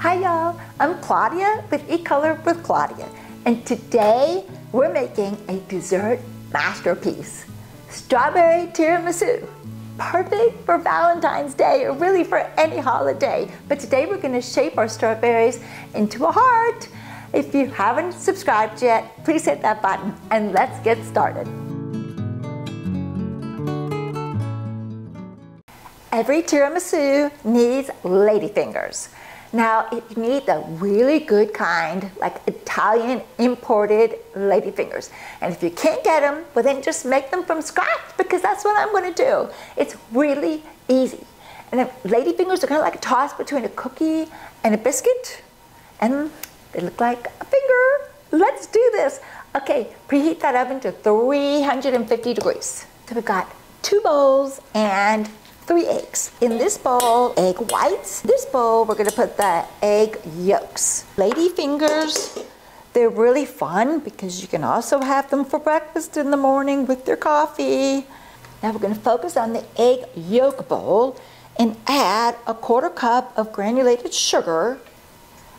Hi y'all, I'm Claudia with Eat Color with Claudia. And today we're making a dessert masterpiece. Strawberry tiramisu. Perfect for Valentine's Day or really for any holiday. But today we're gonna shape our strawberries into a heart. If you haven't subscribed yet, please hit that button and let's get started. Every tiramisu needs ladyfingers. Now, if you need the really good kind, like Italian imported ladyfingers, and if you can't get them, well then just make them from scratch because that's what I'm gonna do. It's really easy. And ladyfingers are kind of like a toss between a cookie and a biscuit, and they look like a finger. Let's do this. Okay, preheat that oven to 350 degrees. So we've got two bowls and three eggs. In this bowl, egg whites. This bowl, we're gonna put the egg yolks. Lady fingers, they're really fun because you can also have them for breakfast in the morning with your coffee. Now we're gonna focus on the egg yolk bowl and add a quarter cup of granulated sugar,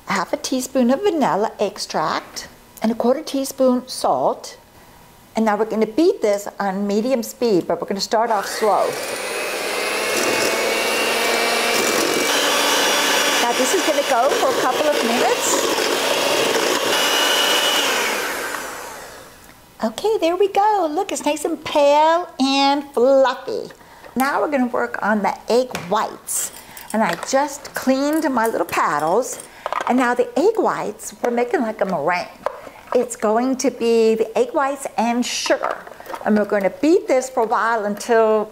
half a teaspoon of vanilla extract, and a quarter teaspoon salt. And now we're gonna beat this on medium speed, but we're gonna start off slow. Now this is going to go for a couple of minutes. Okay, there we go. Look, it's nice and pale and fluffy. Now we're going to work on the egg whites. And I just cleaned my little paddles. And now the egg whites, we're making like a meringue. It's going to be the egg whites and sugar. And we're going to beat this for a while until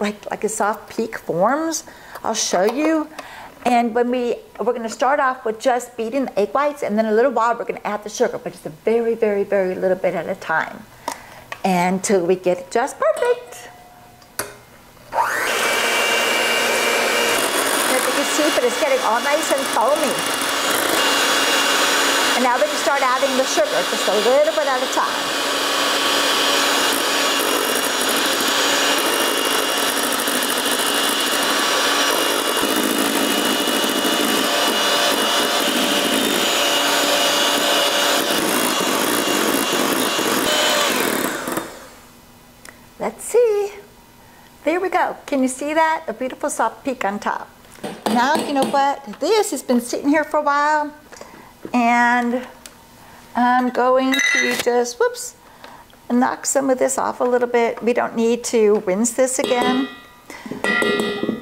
like, like a soft peak forms. I'll show you. And when we, we're gonna start off with just beating the egg whites and then a little while we're gonna add the sugar, but just a very, very, very little bit at a time until we get it just perfect. As you can see, but it's getting all nice and foamy. And now we can start adding the sugar just a little bit at a time. Let's see. Can you see that? A beautiful soft peak on top. Now, you know what? This has been sitting here for a while and I'm going to just, whoops, knock some of this off a little bit. We don't need to rinse this again,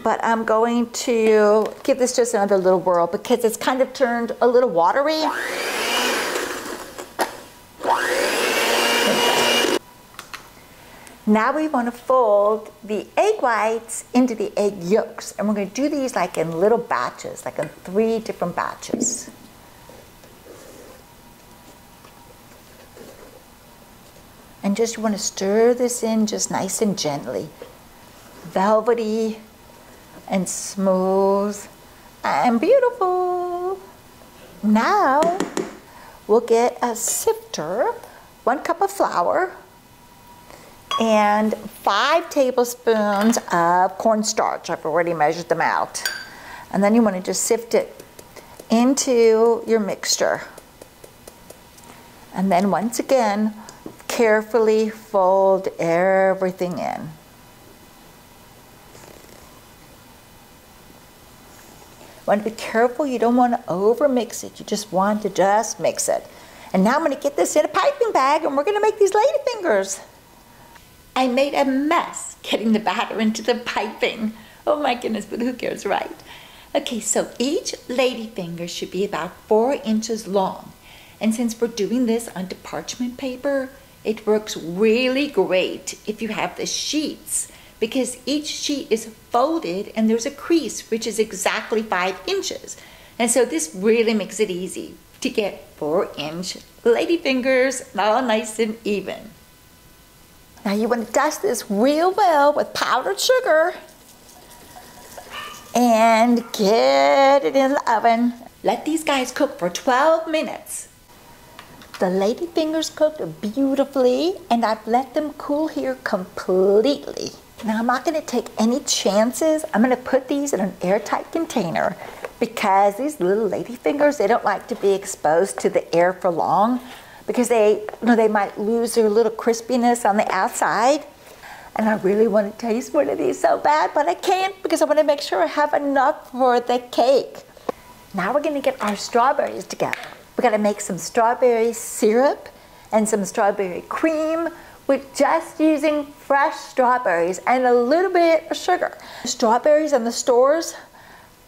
but I'm going to give this just another little whirl because it's kind of turned a little watery. Now we want to fold the egg whites into the egg yolks. And we're going to do these like in little batches, like in three different batches. And just want to stir this in just nice and gently. Velvety and smooth and beautiful. Now we'll get a sifter, one cup of flour, and five tablespoons of cornstarch. I've already measured them out. And then you want to just sift it into your mixture. And then once again, carefully fold everything in. Want to be careful, you don't want to over mix it. You just want to just mix it. And now I'm going to get this in a piping bag and we're going to make these lady fingers. I made a mess getting the batter into the piping. Oh my goodness, but who cares, right? Okay, so each ladyfinger should be about four inches long. And since we're doing this onto parchment paper, it works really great if you have the sheets because each sheet is folded and there's a crease which is exactly five inches. And so this really makes it easy to get four inch ladyfingers all nice and even. Now you want to dust this real well with powdered sugar and get it in the oven. Let these guys cook for 12 minutes. The lady fingers cooked beautifully and I've let them cool here completely. Now I'm not going to take any chances. I'm going to put these in an airtight container because these little lady fingers, they don't like to be exposed to the air for long because they, you know, they might lose their little crispiness on the outside. And I really want to taste one of these so bad, but I can't because I want to make sure I have enough for the cake. Now we're going to get our strawberries together. We're going to make some strawberry syrup and some strawberry cream with just using fresh strawberries and a little bit of sugar. Strawberries in the stores,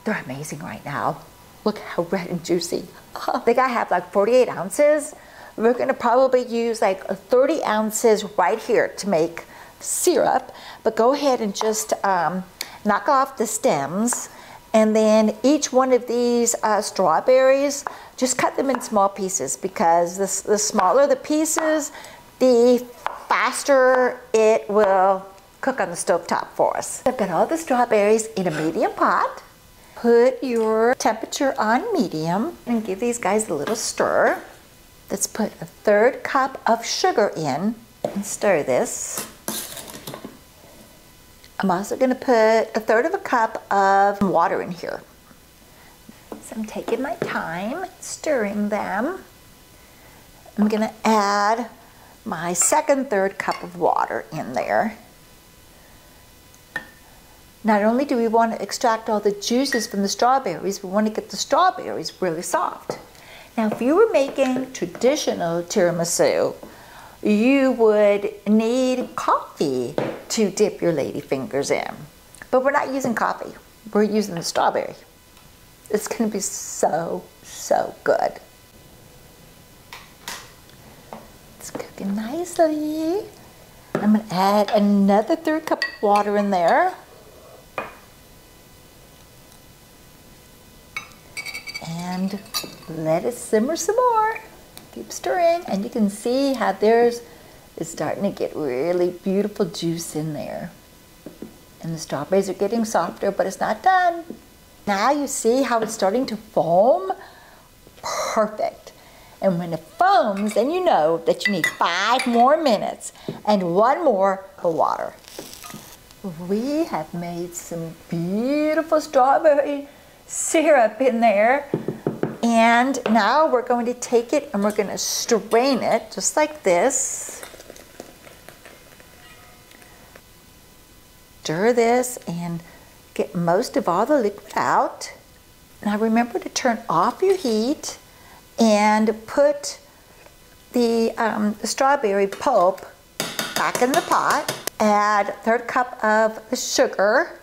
they're amazing right now. Look how red and juicy. I think I have like 48 ounces. We're gonna probably use like 30 ounces right here to make syrup, but go ahead and just um, knock off the stems and then each one of these uh, strawberries, just cut them in small pieces because the, the smaller the pieces, the faster it will cook on the stove top for us. I've got all the strawberries in a medium pot. Put your temperature on medium and give these guys a little stir. Let's put a third cup of sugar in and stir this. I'm also going to put a third of a cup of water in here. So I'm taking my time stirring them. I'm going to add my second third cup of water in there. Not only do we want to extract all the juices from the strawberries, we want to get the strawberries really soft. Now, if you were making traditional tiramisu, you would need coffee to dip your lady fingers in. But we're not using coffee, we're using the strawberry. It's going to be so, so good. It's cooking nicely. I'm going to add another third cup of water in there. And let it simmer some more. Keep stirring, and you can see how there's is starting to get really beautiful juice in there. And the strawberries are getting softer, but it's not done. Now you see how it's starting to foam? Perfect. And when it foams, then you know that you need five more minutes and one more of water. We have made some beautiful strawberry syrup in there. And now we're going to take it and we're going to strain it just like this. Stir this and get most of all the liquid out. Now remember to turn off your heat and put the, um, strawberry pulp back in the pot. Add a third cup of the sugar.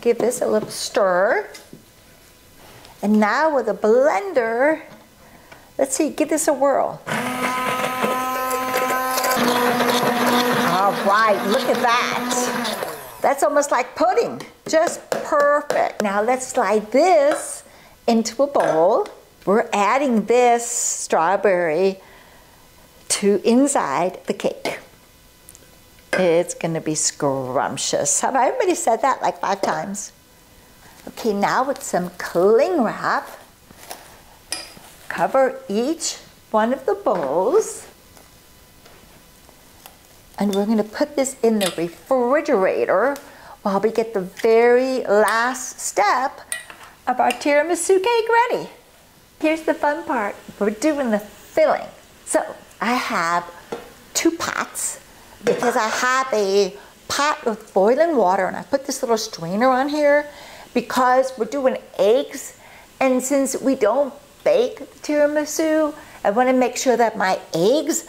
Give this a little stir. And now with a blender, let's see, give this a whirl. All right, look at that. That's almost like pudding, just perfect. Now let's slide this into a bowl. We're adding this strawberry to inside the cake. It's gonna be scrumptious. Have I already said that like five times? Okay, now with some cling wrap, cover each one of the bowls. And we're gonna put this in the refrigerator while we get the very last step of our tiramisu cake ready. Here's the fun part. We're doing the filling. So I have two pots because I have a pot with boiling water and I put this little strainer on here because we're doing eggs and since we don't bake the tiramisu, I want to make sure that my eggs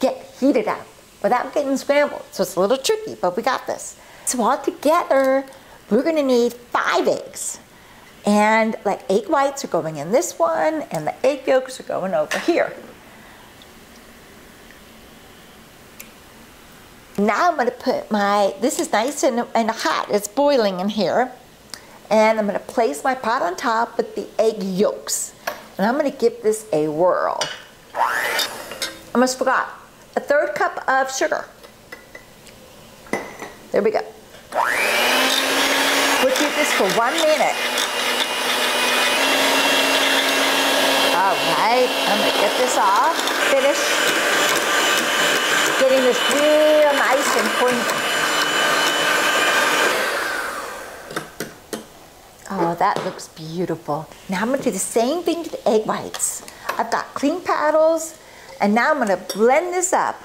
get heated up without getting scrambled. So it's a little tricky, but we got this. So all together, we're going to need five eggs. And like egg whites are going in this one, and the egg yolks are going over here. Now I'm going to put my, this is nice and, and hot, it's boiling in here. And I'm going to place my pot on top with the egg yolks. And I'm going to give this a whirl. I almost forgot. A third cup of sugar. There we go. We'll do this for one minute. All right, I'm gonna get this off, finish getting this real nice and clean. Oh, that looks beautiful. Now I'm gonna do the same thing to the egg whites. I've got clean paddles, and now I'm gonna blend this up,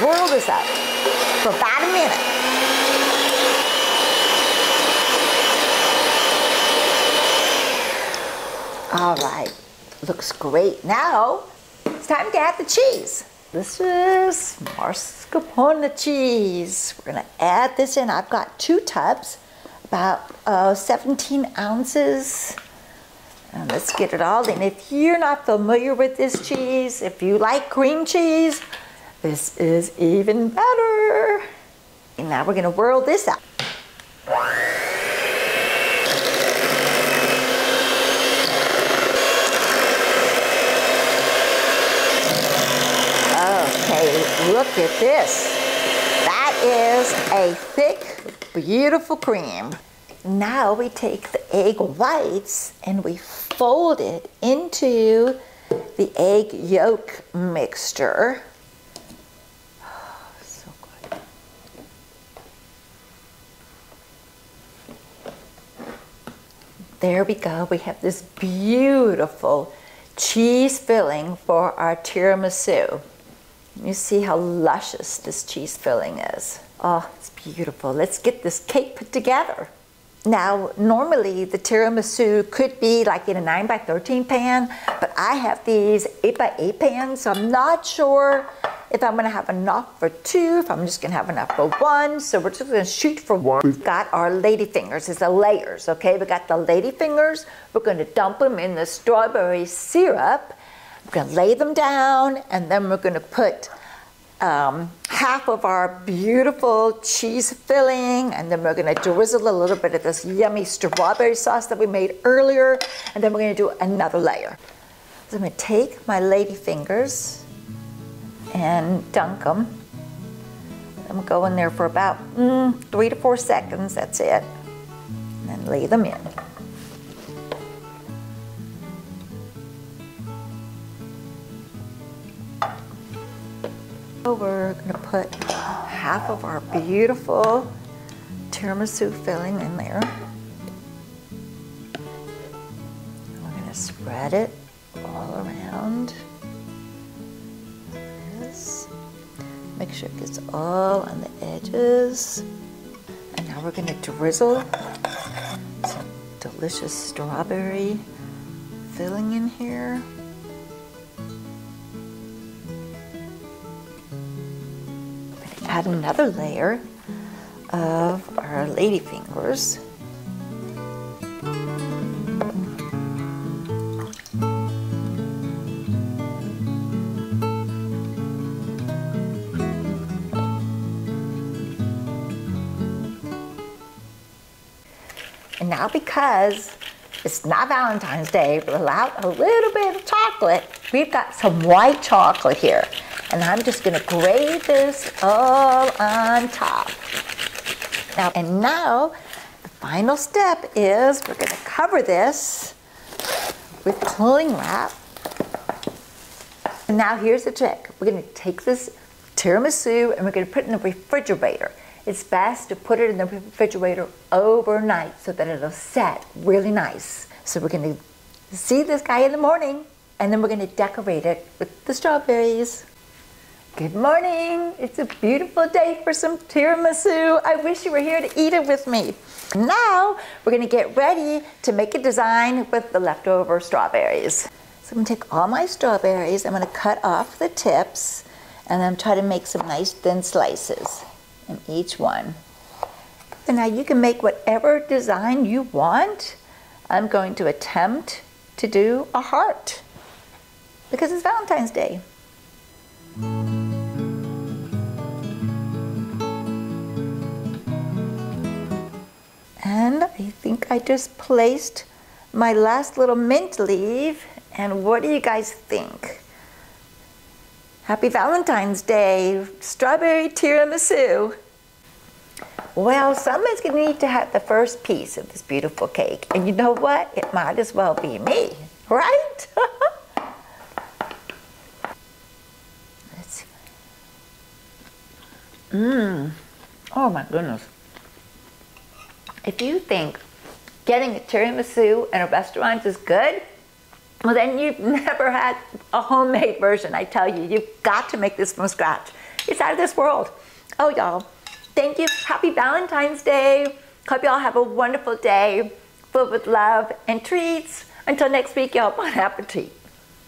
whirl this up for about a minute. All right, looks great. Now, it's time to add the cheese. This is mascarpone cheese. We're gonna add this in. I've got two tubs, about uh, 17 ounces. And let's get it all in. If you're not familiar with this cheese, if you like cream cheese, this is even better. And now we're gonna whirl this out. Okay, look at this. That is a thick, beautiful cream. Now we take the egg whites and we fold it into the egg yolk mixture. Oh, so good. There we go. We have this beautiful cheese filling for our tiramisu. You see how luscious this cheese filling is. Oh, it's beautiful. Let's get this cake put together. Now, normally the tiramisu could be like in a 9 by 13 pan, but I have these 8 by 8 pans, so I'm not sure if I'm gonna have enough for two, if I'm just gonna have enough for one. So we're just gonna shoot for one. We've got our lady fingers, it's the layers, okay? We got the lady fingers. We're gonna dump them in the strawberry syrup. We're gonna lay them down, and then we're gonna put um, half of our beautiful cheese filling, and then we're gonna drizzle a little bit of this yummy strawberry sauce that we made earlier, and then we're gonna do another layer. So I'm gonna take my lady fingers and dunk them. I'm gonna go in there for about mm, three to four seconds, that's it. And then lay them in. We're gonna put half of our beautiful tiramisu filling in there. We're gonna spread it all around. Make sure it gets all on the edges. And now we're gonna drizzle some delicious strawberry filling in here. Add another layer of our lady fingers. And now because it's not Valentine's Day, we're allowed a little bit of chocolate. We've got some white chocolate here. And I'm just gonna grate this all on top. Now, and now, the final step is we're gonna cover this with cling wrap. And now here's the trick. We're gonna take this tiramisu and we're gonna put it in the refrigerator. It's best to put it in the refrigerator overnight so that it'll set really nice. So we're gonna see this guy in the morning and then we're gonna decorate it with the strawberries. Good morning. It's a beautiful day for some tiramisu. I wish you were here to eat it with me. Now we're gonna get ready to make a design with the leftover strawberries. So I'm gonna take all my strawberries, I'm gonna cut off the tips, and then try to make some nice thin slices in each one. And now you can make whatever design you want. I'm going to attempt to do a heart because it's Valentine's Day. I just placed my last little mint leaf. And what do you guys think? Happy Valentine's Day, strawberry tiramisu. Well, someone's gonna need to have the first piece of this beautiful cake. And you know what? It might as well be me, right? Let's see. Mmm. Oh my goodness. If you think getting a tiramisu in a restaurant is good, well then you've never had a homemade version, I tell you. You've got to make this from scratch. It's out of this world. Oh y'all, thank you. Happy Valentine's Day. Hope y'all have a wonderful day filled with love and treats. Until next week, y'all, bon appetit.